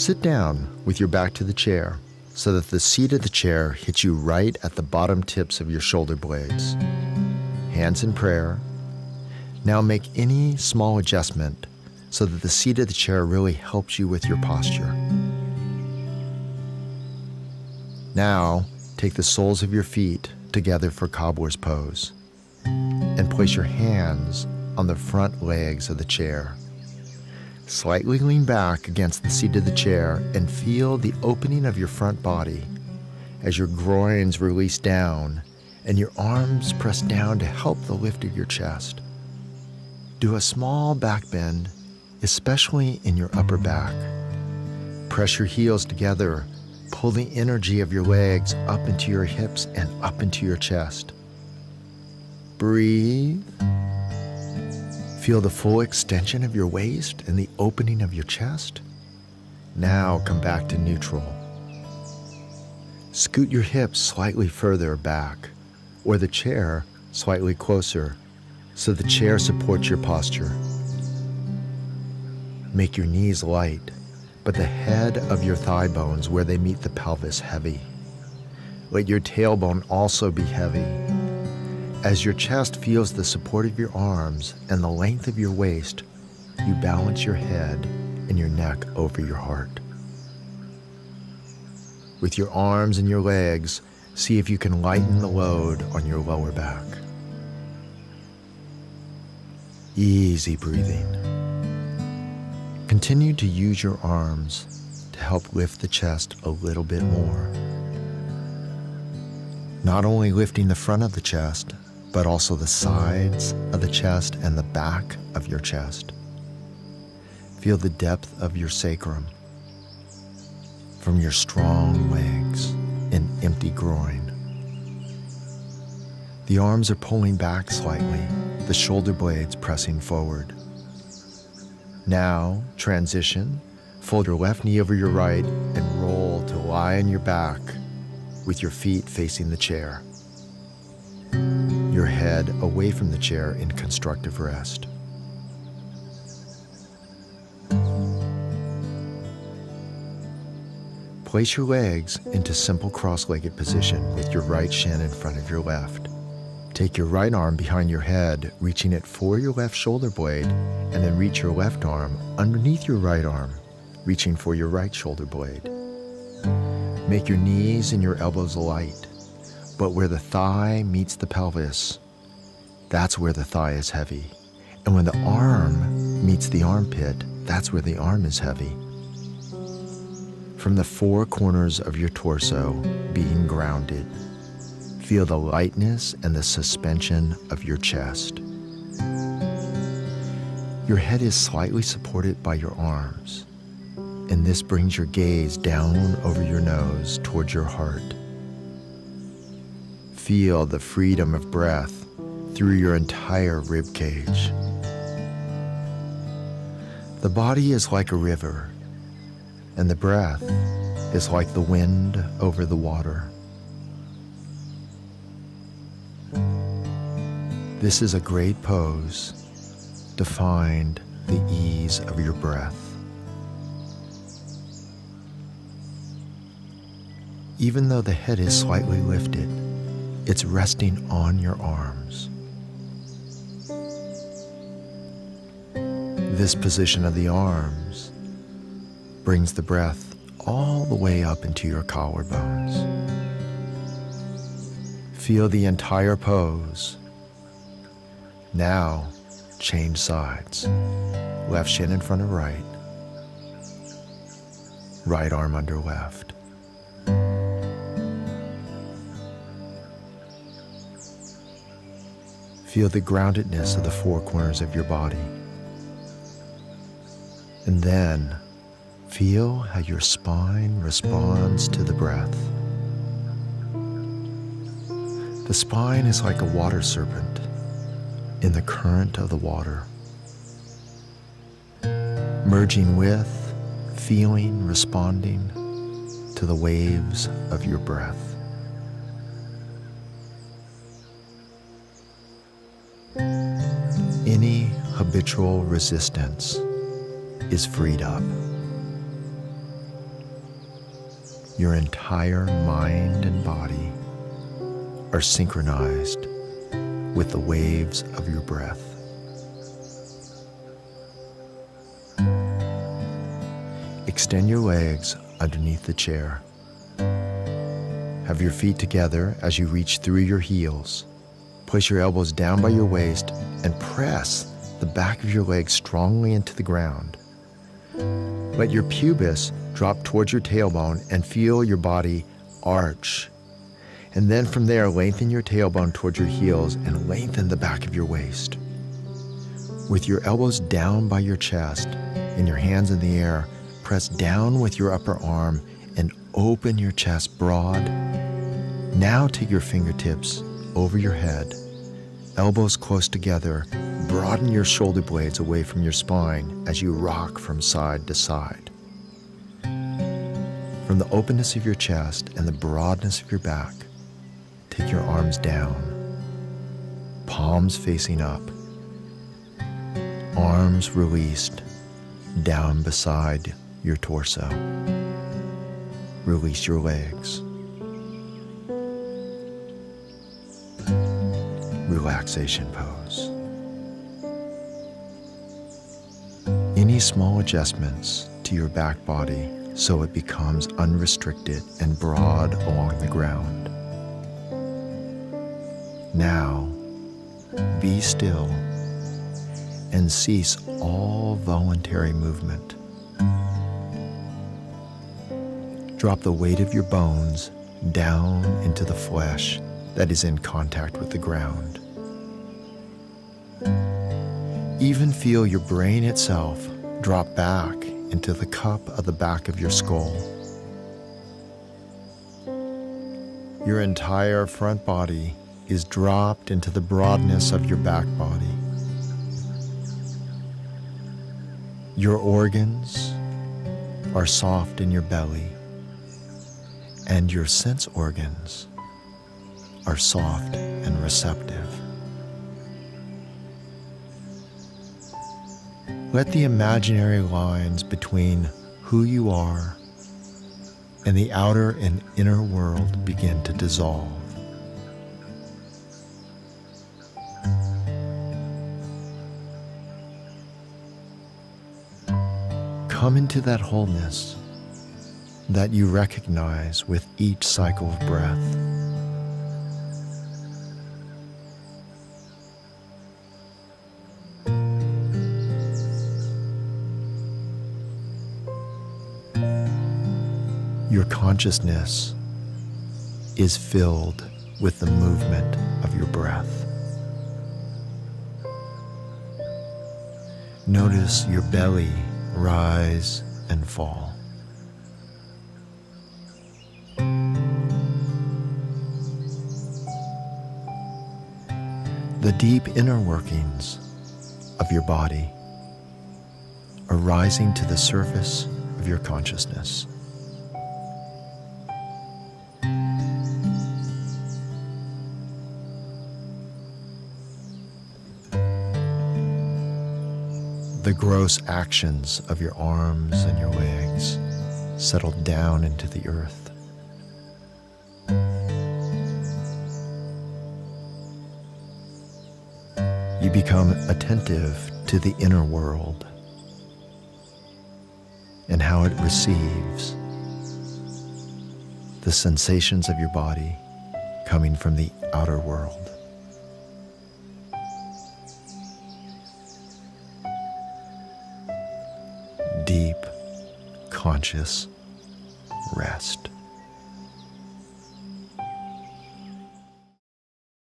Sit down with your back to the chair so that the seat of the chair hits you right at the bottom tips of your shoulder blades. Hands in prayer. Now make any small adjustment so that the seat of the chair really helps you with your posture. Now, take the soles of your feet together for cobbler's pose and place your hands on the front legs of the chair. Slightly lean back against the seat of the chair and feel the opening of your front body as your groins release down and your arms press down to help the lift of your chest. Do a small back bend, especially in your upper back. Press your heels together Pull the energy of your legs up into your hips and up into your chest. Breathe. Feel the full extension of your waist and the opening of your chest. Now come back to neutral. Scoot your hips slightly further back, or the chair slightly closer, so the chair supports your posture. Make your knees light but the head of your thigh bones where they meet the pelvis heavy. Let your tailbone also be heavy. As your chest feels the support of your arms and the length of your waist, you balance your head and your neck over your heart. With your arms and your legs, see if you can lighten the load on your lower back. Easy breathing. Continue to use your arms to help lift the chest a little bit more. Not only lifting the front of the chest, but also the sides of the chest and the back of your chest. Feel the depth of your sacrum from your strong legs and empty groin. The arms are pulling back slightly, the shoulder blades pressing forward. Now, transition. Fold your left knee over your right and roll to lie on your back with your feet facing the chair. Your head away from the chair in constructive rest. Place your legs into simple cross-legged position with your right shin in front of your left. Take your right arm behind your head, reaching it for your left shoulder blade, and then reach your left arm underneath your right arm, reaching for your right shoulder blade. Make your knees and your elbows light, but where the thigh meets the pelvis, that's where the thigh is heavy. And when the arm meets the armpit, that's where the arm is heavy. From the four corners of your torso being grounded, Feel the lightness and the suspension of your chest. Your head is slightly supported by your arms, and this brings your gaze down over your nose towards your heart. Feel the freedom of breath through your entire rib cage. The body is like a river, and the breath is like the wind over the water. This is a great pose to find the ease of your breath. Even though the head is slightly lifted, it's resting on your arms. This position of the arms brings the breath all the way up into your collarbones. Feel the entire pose now, change sides. Left shin in front of right. Right arm under left. Feel the groundedness of the four corners of your body. And then feel how your spine responds to the breath. The spine is like a water serpent in the current of the water. Merging with, feeling, responding to the waves of your breath. Habitual resistance is freed up. your entire mind and body are synchronized with the waves of your breath. Extend your legs underneath the chair. Have your feet together as you reach through your heels. Place your elbows down by your waist and press the back of your legs strongly into the ground. Let your pubis drop towards your tailbone and feel your body arch. And then from there, lengthen your tailbone towards your heels and lengthen the back of your waist. With your elbows down by your chest and your hands in the air, press down with your upper arm and open your chest broad. Now take your fingertips over your head, elbows close together, broaden your shoulder blades away from your spine as you rock from side to side. From the openness of your chest and the broadness of your back, take your arms down, palms facing up, arms released down beside your torso. Release your legs. Relaxation pose. Any small adjustments to your back body so it becomes unrestricted and broad along the ground. Now, be still and cease all voluntary movement. Drop the weight of your bones down into the flesh that is in contact with the ground. Even feel your brain itself drop back into the cup of the back of your skull. Your entire front body is dropped into the broadness of your back body. Your organs are soft in your belly, and your sense organs are soft and receptive. Let the imaginary lines between who you are and the outer and inner world begin to dissolve. Come into that wholeness that you recognize with each cycle of breath. Your consciousness is filled with the movement of your breath. Notice your belly rise and fall. The deep inner workings of your body are rising to the surface of your consciousness. The gross actions of your arms and your legs settle down into the earth. You become attentive to the inner world and how it receives the sensations of your body coming from the outer world. Conscious rest.